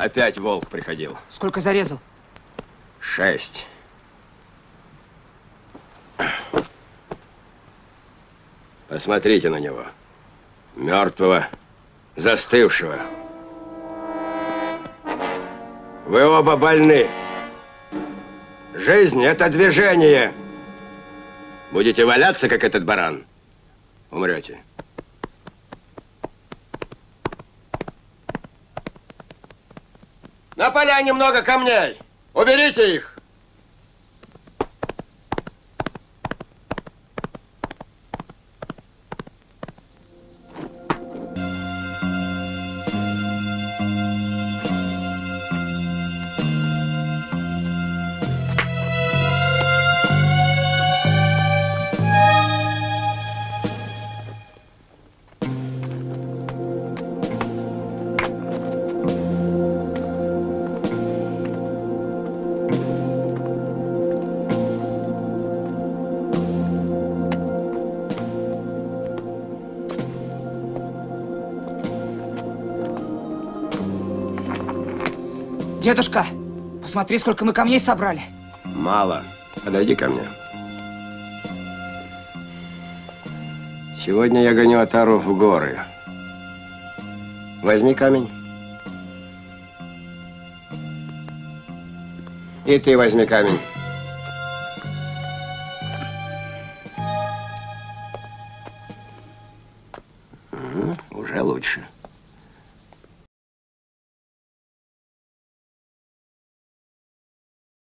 Опять волк приходил. Сколько зарезал? Шесть. Посмотрите на него. Мертвого, застывшего. Вы оба больны. Жизнь – это движение. Будете валяться, как этот баран, умрете. На поляне много камней. Уберите их. Дедушка, посмотри, сколько мы камней собрали. Мало. Подойди ко мне. Сегодня я гоню Атару в горы. Возьми камень. И ты возьми камень. Угу, уже лучше.